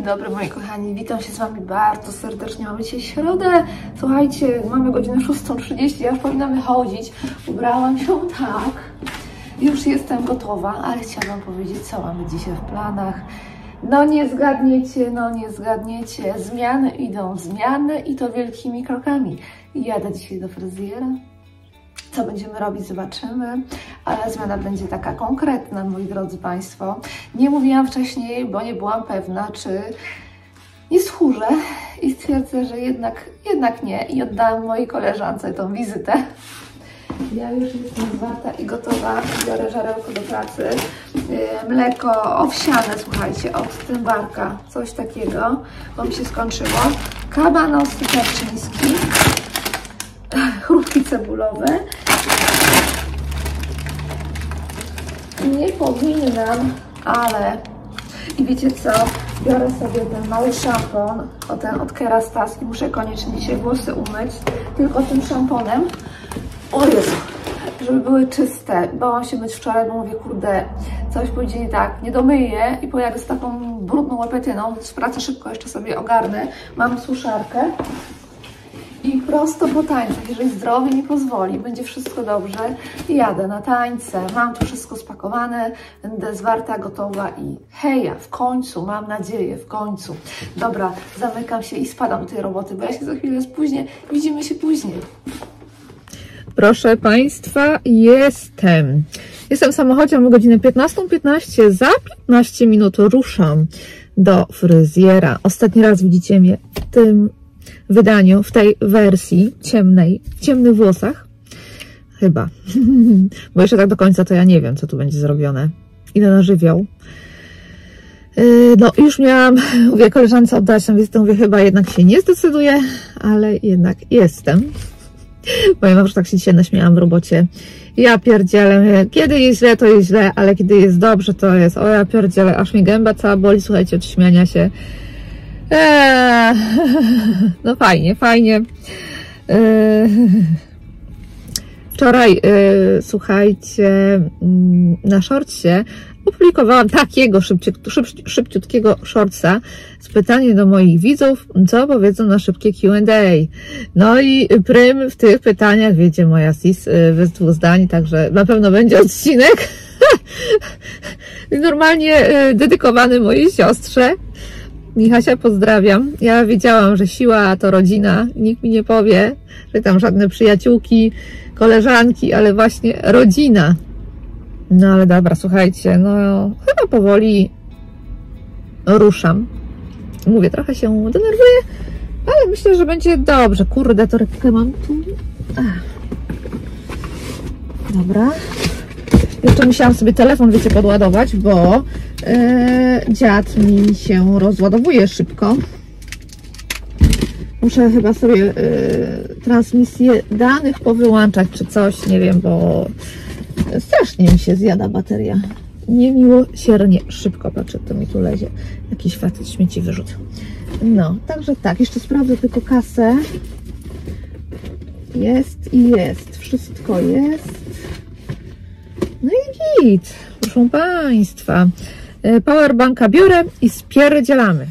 Dzień dobry moi kochani, witam się z Wami bardzo serdecznie. Mamy dzisiaj środę, słuchajcie, mamy godzinę 6.30, ja już powinnam wychodzić. Ubrałam się tak, już jestem gotowa, ale chciałam powiedzieć, co mamy dzisiaj w planach. No nie zgadniecie, no nie zgadniecie, zmiany idą, zmiany i to wielkimi krokami. Jadę dzisiaj do fryzjera, co będziemy robić, zobaczymy, ale zmiana będzie taka konkretna, moi drodzy Państwo. Nie mówiłam wcześniej, bo nie byłam pewna, czy nie schórzę i stwierdzę, że jednak, jednak nie i oddałam mojej koleżance tą wizytę. Ja już jestem zwarta i gotowa, biorę żarełko do pracy. Yy, Mleko owsiane, słuchajcie, od Tymbarka, coś takiego, bo mi się skończyło. Kabanos tarczyński, chrupki cebulowe. Nie powinnam, ale i wiecie co? Biorę sobie ten mały szampon, o ten od Kerastase i muszę koniecznie dzisiaj włosy umyć, tylko tym szamponem. O Jezu, żeby były czyste. Bałam się myć wczoraj, bo mówię, kurde, coś pójdzie nie tak, nie domyję i pojadę z taką brudną łapetyną. Z pracy szybko jeszcze sobie ogarnę. Mam suszarkę. I prosto po tańcach, jeżeli zdrowie mi pozwoli, będzie wszystko dobrze, jadę na tańce, mam tu wszystko spakowane, będę zwarta, gotowa i heja, w końcu, mam nadzieję, w końcu. Dobra, zamykam się i spadam do tej roboty, bo ja się za chwilę spóźnię, widzimy się później. Proszę Państwa, jestem. Jestem w samochodzie, mamy godzinę 15.15. 15. Za 15 minut ruszam do fryzjera. Ostatni raz widzicie mnie w tym wydaniu, w tej wersji ciemnej, w ciemnych włosach. Chyba. Bo jeszcze tak do końca to ja nie wiem, co tu będzie zrobione. Idę na żywioł. Yy, No, już miałam, mówię, koleżance oddać tą wizytę, mówię, chyba jednak się nie zdecyduję, ale jednak jestem. Powiem wam, że tak się dzisiaj naśmiałam w robocie. Ja pierdzielę, kiedy jest źle, to jest źle, ale kiedy jest dobrze, to jest, o ja pierdzielę, aż mi gęba cała boli, słuchajcie, od śmiania się. Eee, no fajnie, fajnie. Eee, wczoraj, e, słuchajcie, mm, na szorcie opublikowałam takiego szybciut, szyb, szybciutkiego shortsa z pytaniem do moich widzów, co powiedzą na szybkie Q&A. No i prym w tych pytaniach, wiecie, moja sis y, bez dwóch zdań, także na pewno będzie odcinek normalnie y, dedykowany mojej siostrze. Michasia, pozdrawiam. Ja wiedziałam, że siła to rodzina. Nikt mi nie powie, że tam żadne przyjaciółki, koleżanki, ale właśnie rodzina. No ale dobra, słuchajcie, no chyba powoli ruszam. Mówię, trochę się denerwuję, ale myślę, że będzie dobrze. Kurde, torebkę mam tu. Ach. Dobra. Jeszcze musiałam sobie telefon, wiecie, podładować, bo e, dziad mi się rozładowuje szybko. Muszę chyba sobie e, transmisję danych powyłączać, czy coś, nie wiem, bo strasznie mi się zjada bateria. Niemiłosiernie szybko, patrzę, to mi tu lezie. Jakiś facet śmieci wyrzucił. No, także tak, jeszcze sprawdzę tylko kasę. Jest i jest. Wszystko jest. No i git, proszę Państwa. E, Powerbanka biorę i spierdzielamy.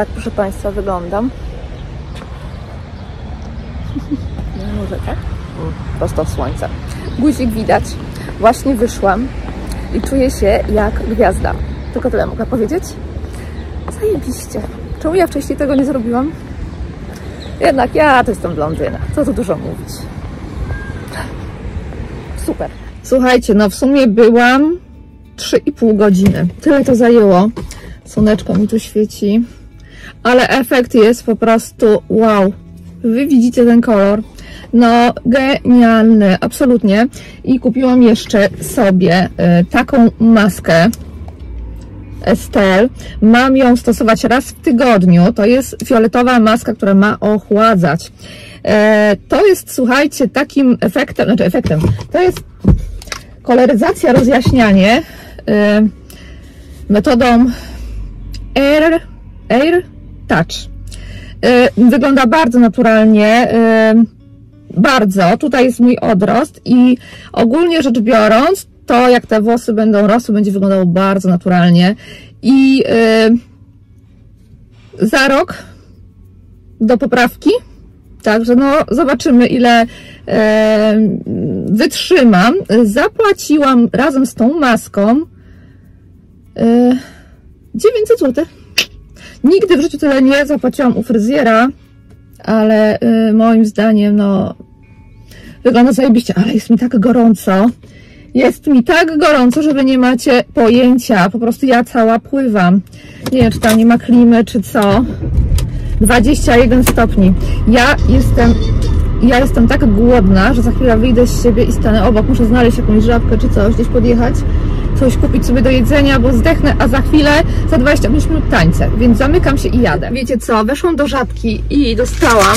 Tak, proszę Państwa, wyglądam. No może tak? Prosto w słońce. Guzik widać. Właśnie wyszłam i czuję się jak gwiazda. Tylko tyle mogę powiedzieć. Zajebiście. Czemu ja wcześniej tego nie zrobiłam? Jednak ja to jestem blondyna. Co tu dużo mówić. Super. Słuchajcie, no w sumie byłam 3,5 godziny. Tyle to zajęło. Słoneczko mi tu świeci. Ale efekt jest po prostu wow. Wy widzicie ten kolor? No, genialny, absolutnie. I kupiłam jeszcze sobie y, taką maskę Estelle. Mam ją stosować raz w tygodniu. To jest fioletowa maska, która ma ochładzać. E, to jest, słuchajcie, takim efektem, znaczy efektem, to jest koloryzacja, rozjaśnianie e, metodą Air, Air Touch. E, wygląda bardzo naturalnie, bardzo. Tutaj jest mój odrost i ogólnie rzecz biorąc, to jak te włosy będą rosły, będzie wyglądało bardzo naturalnie i za rok do poprawki Także no, zobaczymy, ile wytrzymam. Zapłaciłam razem z tą maską e, 900 zł. Nigdy w życiu tyle nie zapłaciłam u fryzjera, ale e, moim zdaniem, no, wygląda zajebiście, ale jest mi tak gorąco. Jest mi tak gorąco, że wy nie macie pojęcia. Po prostu ja cała pływam. Nie wiem, czy tam nie ma klimy, czy co. 21 stopni. Ja jestem, ja jestem tak głodna, że za chwilę wyjdę z siebie i stanę obok. Muszę znaleźć jakąś żabkę czy coś, gdzieś podjechać, coś kupić sobie do jedzenia, bo zdechnę, a za chwilę, za 25 minut tańce, więc zamykam się i jadę. Wiecie co, weszłam do żabki i dostałam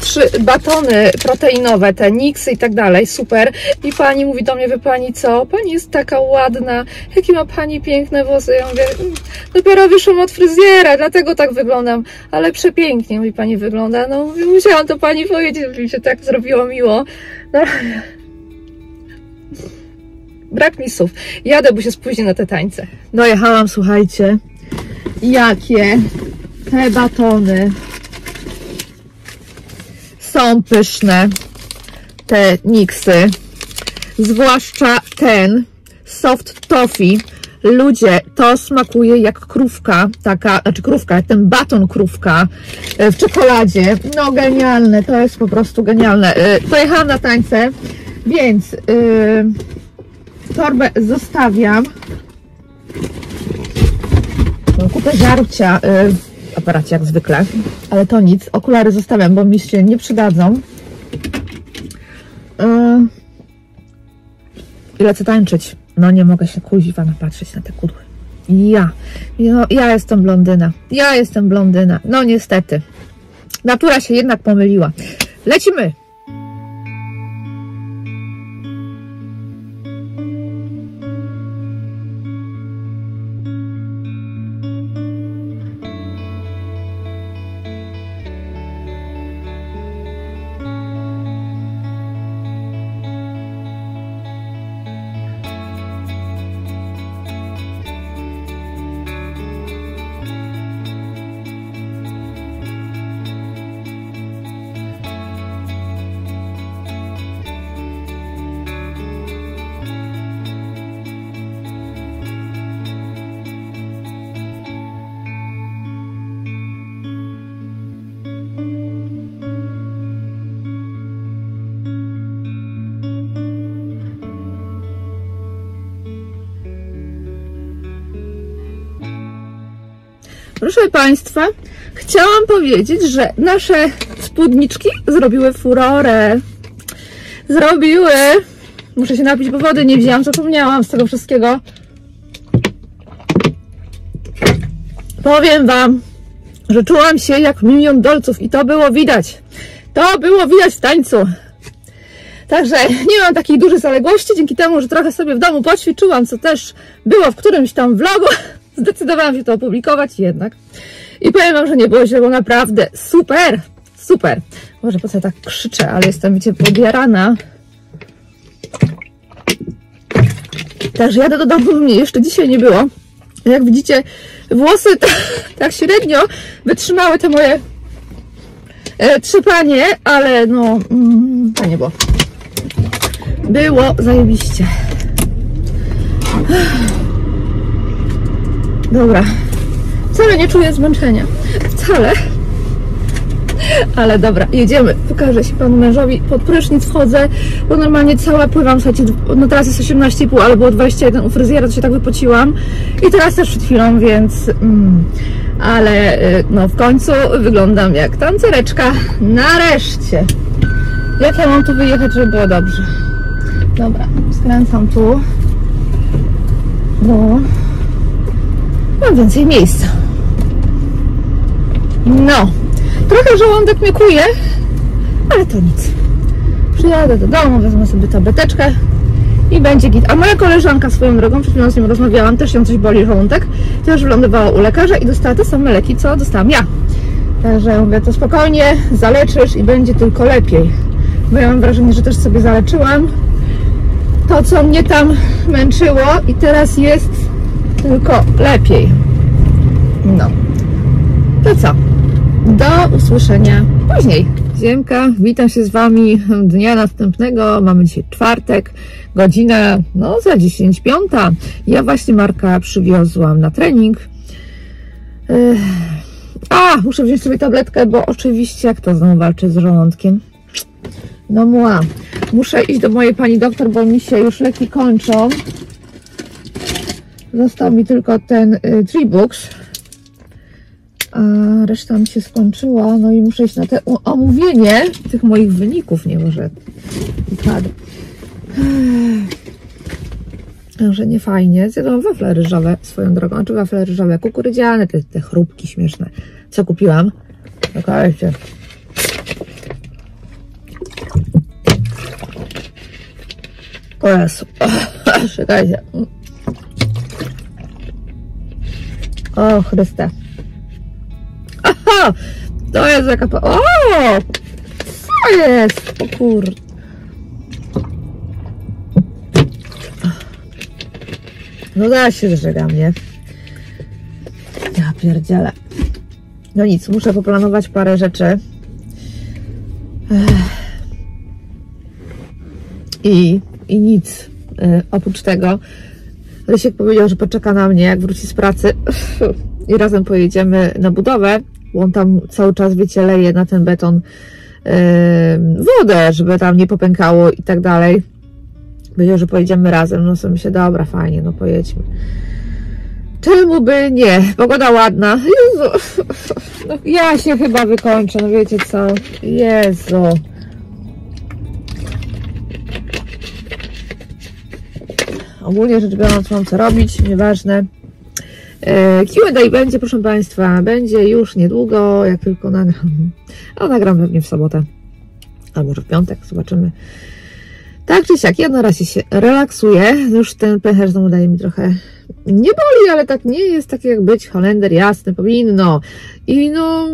trzy batony proteinowe, te Nixy i tak dalej, super. I pani mówi do mnie, wie pani co, pani jest taka ładna, jakie ma pani piękne włosy. Ja mówię, mm, dopiero wyszłam od fryzjera, dlatego tak wyglądam, ale przepięknie mi pani wygląda. No musiałam to pani powiedzieć, mi się tak zrobiło miło. No. Brak mi słów. Jadę, bo się spóźnię na te tańce. Dojechałam, słuchajcie, jakie te batony są pyszne te niksy. Zwłaszcza ten soft toffee. Ludzie, to smakuje jak krówka, taka, znaczy krówka, ten baton krówka e, w czekoladzie. No genialne, to jest po prostu genialne. E, pojechałam na tańce, więc yy, torbę zostawiam. Kupę żarcia. Yy, aparacie jak zwykle, ale to nic. Okulary zostawiam, bo mi się nie przydadzą. Yy. I lecę tańczyć. No nie mogę się kuźwa napatrzeć na te kudły. Ja. No, ja jestem blondyna. Ja jestem blondyna. No niestety. Natura się jednak pomyliła. Lecimy! Proszę Państwa, chciałam powiedzieć, że nasze spódniczki zrobiły furorę. Zrobiły. Muszę się napić, bo wody nie wzięłam, zapomniałam z tego wszystkiego. Powiem Wam, że czułam się jak milion dolców i to było widać. To było widać w tańcu. Także nie mam takich dużych zaległości, dzięki temu, że trochę sobie w domu poćwiczyłam, co też było w którymś tam vlogu zdecydowałam się to opublikować jednak. I powiem Wam, że nie było źle, bo naprawdę super, super. Może po co ja tak krzyczę, ale jestem, wiecie, podjarana. Także jadę do domu, mnie jeszcze dzisiaj nie było. Jak widzicie, włosy tak średnio wytrzymały te moje e, trzepanie, ale no, mm, to nie było. Było zajebiście. Dobra. Wcale nie czuję zmęczenia. Wcale. Ale dobra, jedziemy. Pokażę się panu mężowi. Pod prysznic wchodzę, bo normalnie cała pływam, słuchajcie, no teraz jest 18,5, ale było 21 u fryzjera, to się tak wypociłam. I teraz też przed chwilą, więc mm, ale y, no w końcu wyglądam jak tancereczka. Nareszcie! Jak ja mam tu wyjechać, żeby było dobrze? Dobra, skręcam tu. No. Mam więcej miejsca. No. Trochę żołądek mnie kuje, ale to nic. Przyjadę do domu, wezmę sobie tableteczkę i będzie git. A moja koleżanka swoją drogą, przed chwilą z nią rozmawiałam, też ją coś boli żołądek, też wylądowała u lekarza i dostała te same leki, co dostałam ja. Także mówię, to spokojnie, zaleczysz i będzie tylko lepiej. Bo ja mam wrażenie, że też sobie zaleczyłam to, co mnie tam męczyło i teraz jest tylko lepiej. No. To co? Do usłyszenia później. Ziemka, witam się z Wami dnia następnego. Mamy dzisiaj czwartek, godzina no za 10 piąta. Ja właśnie Marka przywiozłam na trening. A, muszę wziąć sobie tabletkę, bo oczywiście jak to znowu walczy z żołądkiem. No mła. Muszę iść do mojej pani doktor, bo mi się już leki kończą. Został mi tylko ten y, Tribux. A reszta mi się skończyła. No i muszę iść na te omówienie tych moich wyników. Nie może wypadł. Także nie fajnie. Zjadłam wafle ryżowe swoją drogą. Czy wafle ryżowe kukurydziane, te, te chrupki śmieszne. Co kupiłam? Czekajcie. O Jezu. Czekajcie. O Chryste. Aha! To jest jaka... O! Co jest? O kur... No da się zżegam, nie? Ja pierdzielę. No nic, muszę poplanować parę rzeczy. I, i nic e, oprócz tego. Rysiek powiedział, że poczeka na mnie, jak wróci z pracy i razem pojedziemy na budowę, bo on tam cały czas, wiecie, leje na ten beton e, wodę, żeby tam nie popękało i tak dalej. Powiedział, że pojedziemy razem. No sobie myślę, dobra, fajnie, no pojedźmy. Czemu by nie? Pogoda ładna. Jezu. No, ja się chyba wykończę, no wiecie co? Jezu. Ogólnie rzecz biorąc mam co robić, nieważne. E, Q&A będzie, proszę Państwa, będzie już niedługo, jak tylko nagram. A nagram pewnie w sobotę. Albo może w piątek, zobaczymy. Tak czy siak, ja na razie się relaksuję. Już ten pęcherz znowu daje mi trochę nie boli, ale tak nie jest tak jak być. Holender jasny, powinno. I no,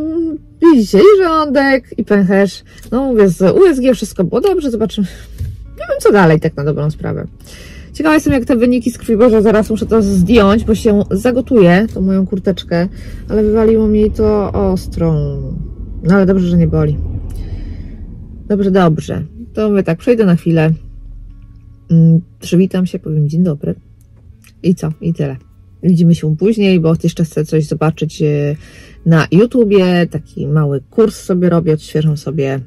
widzicie, i żołądek, i pęcherz. No mówię, z USG wszystko było dobrze, zobaczymy. Nie wiem co dalej, tak na dobrą sprawę. Ciekawa jestem, jak te wyniki z krwi Boże, zaraz muszę to zdjąć, bo się zagotuje, tą moją kurteczkę, ale wywaliło mi to ostrą. No ale dobrze, że nie boli. Dobrze, dobrze. To my tak, przejdę na chwilę. Mm, Przywitam się, powiem dzień dobry. I co? I tyle. Widzimy się później, bo jeszcze chcę coś zobaczyć e, na YouTubie. Taki mały kurs sobie robię, odświeżam sobie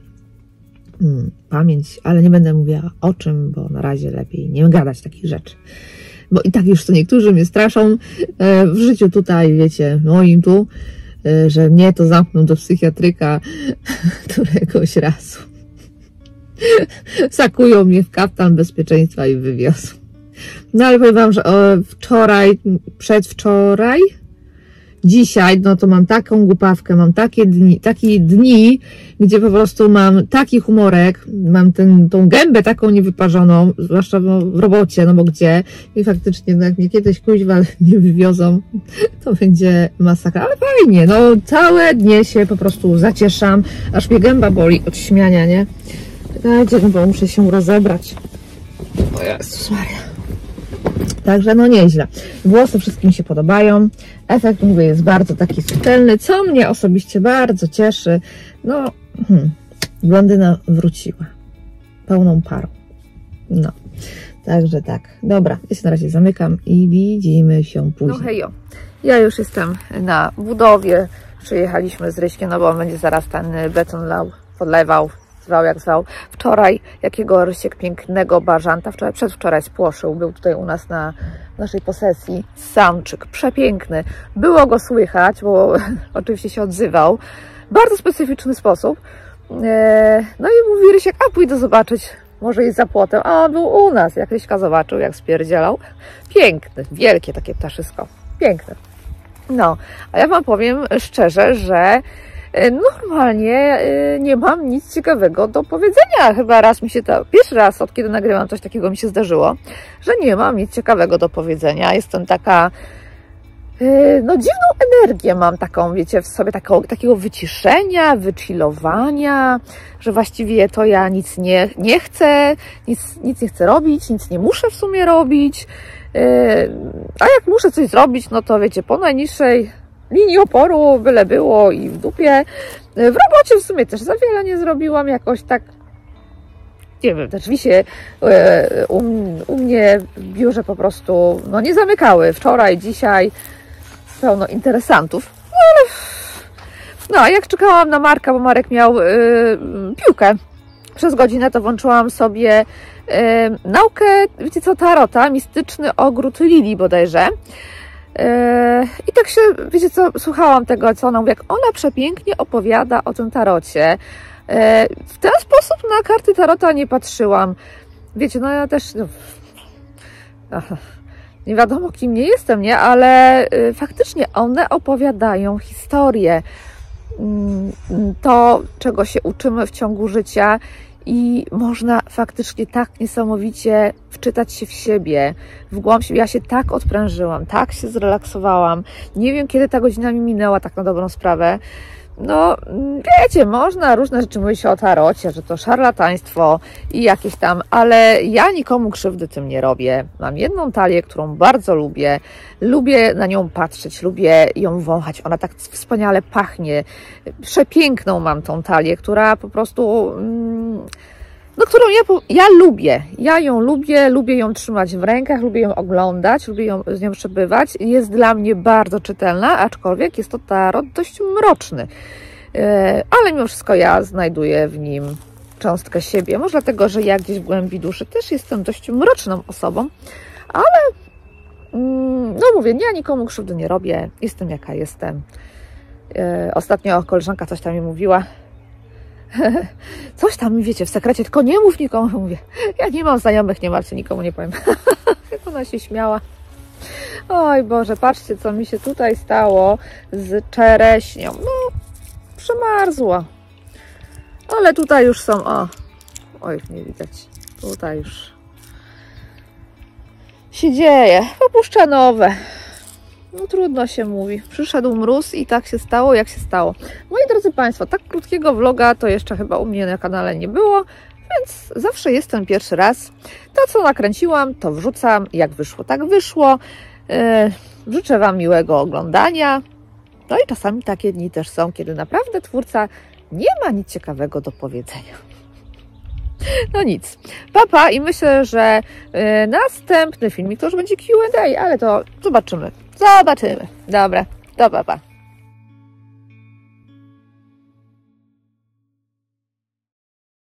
mm, pamięć, ale nie będę mówiła o czym, bo na razie lepiej nie gadać takich rzeczy. Bo i tak już to niektórzy mnie straszą e, w życiu tutaj, wiecie, moim tu, e, że mnie to zamkną do psychiatryka któregoś razu. Sakują mnie w kaftan bezpieczeństwa i wywiozą. No ale powiem Wam, że o, wczoraj, przedwczoraj, dzisiaj, no to mam taką głupawkę, mam takie dni, takie dni, gdzie po prostu mam taki humorek, mam ten, tą gębę taką niewyparzoną, zwłaszcza w robocie, no bo gdzie, i faktycznie, no jak mnie kiedyś kuźwa nie wywiozą, to będzie masakra, ale fajnie, no całe dnie się po prostu zacieszam, aż mnie gęba boli od śmiania, nie? Dajcie, no bo muszę się rozebrać. O Jezus Maria. Także no nieźle. Włosy wszystkim się podobają. Efekt, mówię, jest bardzo taki subtelny, co mnie osobiście bardzo cieszy. No, hmm, blondyna wróciła. Pełną parą. No. Także tak. Dobra, ja się na razie zamykam i widzimy się później. No hejo. Ja już jestem na budowie. Przyjechaliśmy z Ryśkiem, no bo on będzie zaraz ten beton lał, podlewał. Zwał jak zwał. Wczoraj jakiego rysiek pięknego bażanta, wczoraj, przedwczoraj spłoszył, był tutaj u nas na naszej posesji, samczyk, przepiękny. Było go słychać, bo oczywiście się odzywał, bardzo specyficzny sposób. E, no i mówi Rysiek, a pójdę zobaczyć, może jest za płotem. A był u nas, jak Ryśka zobaczył, jak spierdzielał. Piękny, wielkie takie ptaszysko, piękne. No, a ja Wam powiem szczerze, że normalnie e, nie mam nic ciekawego do powiedzenia. Chyba raz mi się to, pierwszy raz od kiedy nagrywam coś takiego mi się zdarzyło, że nie mam nic ciekawego do powiedzenia. Jestem taka, e, no dziwną energię mam taką, wiecie, w sobie taką, takiego wyciszenia, wychillowania, że właściwie to ja nic nie, nie chcę, nic, nic nie chcę robić, nic nie muszę w sumie robić. A jak muszę coś zrobić, no to wiecie, po najniższej linii oporu byle było i w dupie. W robocie w sumie też za wiele nie zrobiłam, jakoś tak nie wiem, te drzwi się u, u mnie w biurze po prostu no, nie zamykały. Wczoraj, dzisiaj pełno interesantów. No, ale... no a jak czekałam na Marka, bo Marek miał yy, piłkę przez godzinę, to włączyłam sobie naukę, wiecie co, Tarota, mistyczny ogród Lili bodajże. I tak się, wiecie co, słuchałam tego, co ona mówi, jak ona przepięknie opowiada o tym tarocie. W ten sposób na karty tarota nie patrzyłam. Wiecie, no ja też... No, nie wiadomo, kim nie jestem, nie? Ale y, faktycznie one opowiadają historię. Mm, to, czego się uczymy w ciągu życia i można faktycznie tak niesamowicie wczytać się w siebie, w głąb siebie. Ja się tak odprężyłam, tak się zrelaksowałam. Nie wiem, kiedy ta godzina mi minęła, tak na dobrą sprawę. No, wiecie, można różne rzeczy mówić o tarocie, że to szarlataństwo i jakieś tam, ale ja nikomu krzywdy tym nie robię. Mam jedną talię, którą bardzo lubię. Lubię na nią patrzeć, lubię ją wąchać. Ona tak wspaniale pachnie. Przepiękną mam tą talię, która po prostu. Mm, no, którą ja, ja lubię. Ja ją lubię, lubię ją trzymać w rękach, lubię ją oglądać, lubię ją, z nią przebywać. Jest dla mnie bardzo czytelna, aczkolwiek jest to tarot dość mroczny. E, ale mimo wszystko ja znajduję w nim cząstkę siebie. Może dlatego, że ja gdzieś w głębi duszy też jestem dość mroczną osobą, ale mm, no mówię, ja nikomu krzywdy nie robię. Jestem jaka jestem. E, ostatnio koleżanka coś tam mi mówiła, Coś tam, wiecie, w sekrecie, tylko nie mów nikomu. Mówię, ja nie mam znajomych, nie martw nikomu nie powiem. Ona się śmiała. Oj Boże, patrzcie, co mi się tutaj stało z czereśnią. No, przemarzła. Ale tutaj już są, o, oj, nie widać. Tutaj już się dzieje. Popuszczanowe. No trudno się mówi. Przyszedł mróz i tak się stało, jak się stało. Moi drodzy Państwo, tak krótkiego vloga to jeszcze chyba u mnie na kanale nie było, więc zawsze jest ten pierwszy raz. To, co nakręciłam, to wrzucam. Jak wyszło, tak wyszło. Yy, życzę Wam miłego oglądania. No i czasami takie dni też są, kiedy naprawdę twórca nie ma nic ciekawego do powiedzenia. No nic. Papa i myślę, że yy, następny filmik to już będzie Q&A, ale to zobaczymy. Zobaczymy. Dobra, to papa.